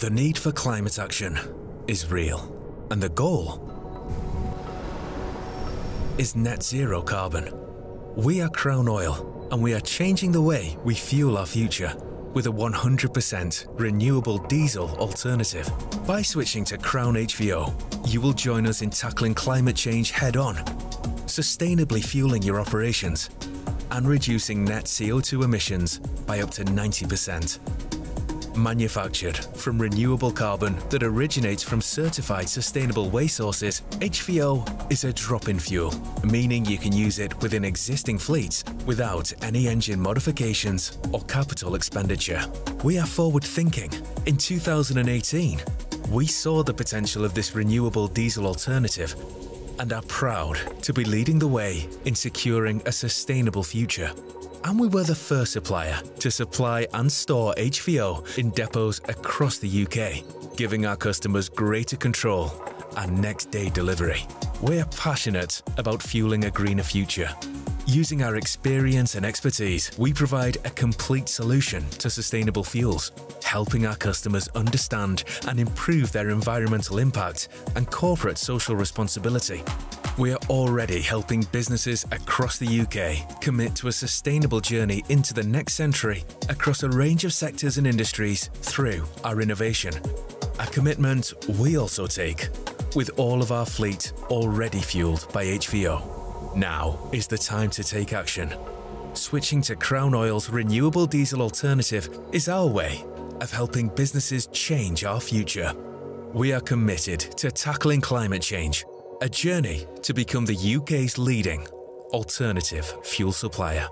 The need for climate action is real, and the goal is net zero carbon. We are Crown Oil, and we are changing the way we fuel our future with a 100% renewable diesel alternative. By switching to Crown HVO, you will join us in tackling climate change head on, sustainably fueling your operations, and reducing net CO2 emissions by up to 90%. Manufactured from renewable carbon that originates from certified sustainable waste sources, HVO is a drop-in fuel, meaning you can use it within existing fleets without any engine modifications or capital expenditure. We are forward-thinking. In 2018, we saw the potential of this renewable diesel alternative and are proud to be leading the way in securing a sustainable future and we were the first supplier to supply and store HVO in depots across the UK, giving our customers greater control and next day delivery. We're passionate about fueling a greener future. Using our experience and expertise, we provide a complete solution to sustainable fuels, helping our customers understand and improve their environmental impact and corporate social responsibility. We are already helping businesses across the UK commit to a sustainable journey into the next century across a range of sectors and industries through our innovation. A commitment we also take with all of our fleet already fueled by HVO. Now is the time to take action. Switching to Crown Oil's renewable diesel alternative is our way of helping businesses change our future. We are committed to tackling climate change a journey to become the UK's leading alternative fuel supplier.